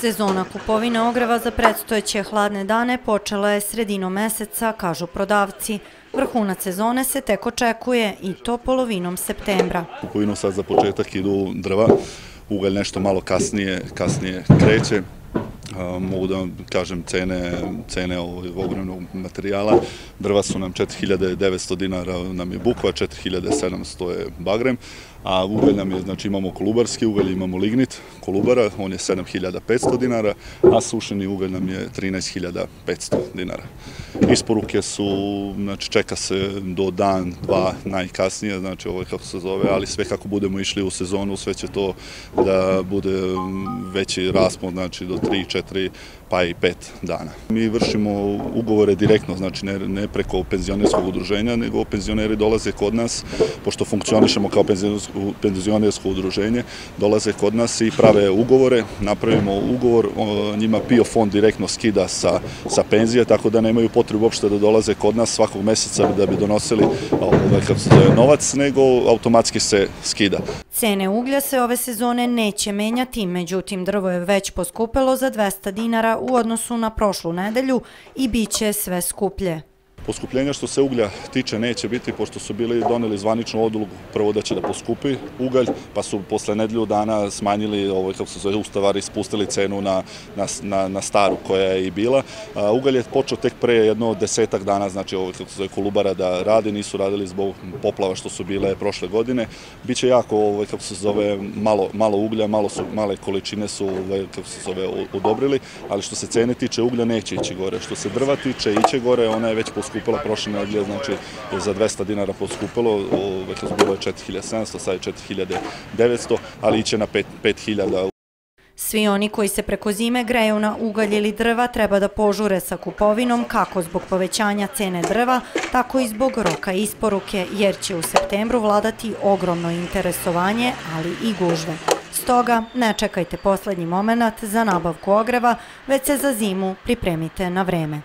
Sezona kupovine ogreva za predstojeće hladne dane počela je sredinom meseca, kažu prodavci. Vrhunac sezone se tek očekuje i to polovinom septembra. Kupovinu sad za početak idu drva, ugalj nešto malo kasnije, kasnije kreće. Mogu da vam kažem cene, cene ogromnog materijala. Drva su nam 4900 dinara, nam je bukva, 4700 je bagrem a ugalj nam je, znači imamo kolubarski ugalj, imamo lignit kolubara, on je 7500 dinara, a sušeni ugalj nam je 13500 dinara. Isporuke su, znači čeka se do dan, dva najkasnije, znači ovo je kako se zove, ali sve kako budemo išli u sezonu, sve će to da bude veći raspon, znači do 3 teatro pa i pet dana. Mi vršimo ugovore direktno, znači ne, ne preko penzionerskog udruženja, nego penzioneri dolaze kod nas, pošto funkcionišemo kao penzionersko udruženje, dolaze kod nas i prave ugovore, napravimo ugovor, njima PIO fond direktno skida sa, sa penzije, tako da nemaju potrebu uopšte da dolaze kod nas svakog meseca da bi donosili ovaj, se novac, nego automatski se skida. Cene uglja se ove sezone neće menjati, međutim drvo je već poskupelo za 200 dinara u odnosu na prošlu nedelju i bit će sve skuplje. Poskupljenja što se uglja tiče neće biti, pošto su bili doneli zvaničnu odlugu prvo da će da poskupi ugalj, pa su posle nedelju dana smanjili, ovo, kako se zove, ustavari, spustili cenu na, na, na, na staru koja je i bila. Ugalj je počeo tek pre jedno desetak dana, znači ovo, kako se zove, Kolubara da radi, nisu radili zbog poplava što su bile prošle godine. Biće jako, ovo, kako se zove, malo, malo uglja, malo su, male količine su, ovo, kako se zove, odobrili, ali što se cene tiče uglja neće ići gore. Što se drva tiče, iće gore, ona je već poskupila poskupilo prošle nedelje, znači za 200 dinara poskupilo, već bilo je 4700, sad je 4900, ali iće na 5000. Svi oni koji se preko zime greju na ugalj ili drva treba da požure sa kupovinom kako zbog povećanja cene drva, tako i zbog roka isporuke, jer će u septembru vladati ogromno interesovanje, ali i gužve. Stoga ne čekajte poslednji moment za nabavku ogreva, već se za zimu pripremite na vreme.